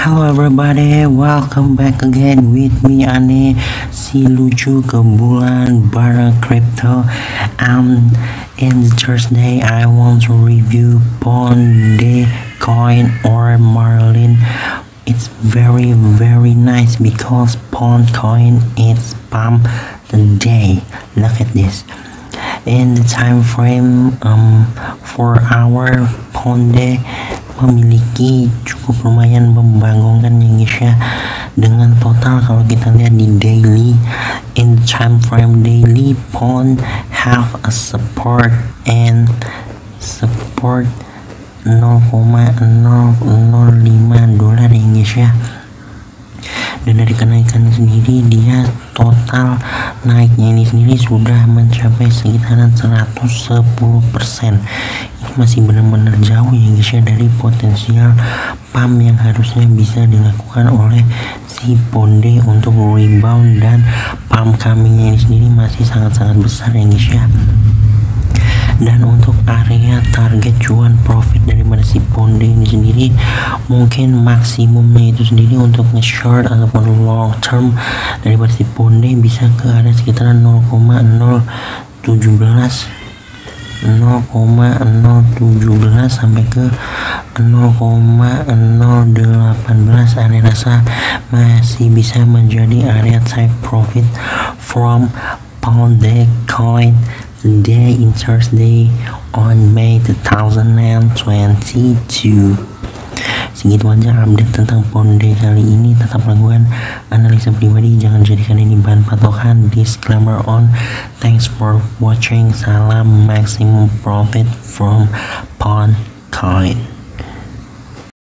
Hello everybody, welcome back again with me Ane si lucu ke bulan bareng crypto. Um, in Thursday I want to review Ponde coin or Marlin. It's very very nice because Pond coin is pump the day. Look at this. In the time frame um, for our Ponde memiliki cukup lumayan membanggakan ya guys dengan total kalau kita lihat di daily in time frame daily pond have a support and support 0,005 dolar ya guys dan dari kenaikan sendiri dia total naiknya ini sendiri sudah mencapai sekitaran 110% ini masih benar-benar jauh ya guys ya dari potensial pump yang harusnya bisa dilakukan oleh si Ponde untuk rebound dan pump comingnya ini sendiri masih sangat-sangat besar ya guys ya. Dan untuk area target cuan profit daripada si Ponde ini sendiri mungkin maksimumnya itu sendiri untuk nge-short ataupun long term daripada si Ponde bisa ke area sekitar 0,017 0,017 sampai ke 0,018 area rasa masih bisa menjadi area take profit from pound coin Today in Thursday on May 2022 Segitu aja update tentang Ponde kali ini. Tetap lakukan analisa pribadi Jangan jadikan ini bahan patokan. Disclaimer on. Thanks for watching. Salam maximum profit from Pond Coin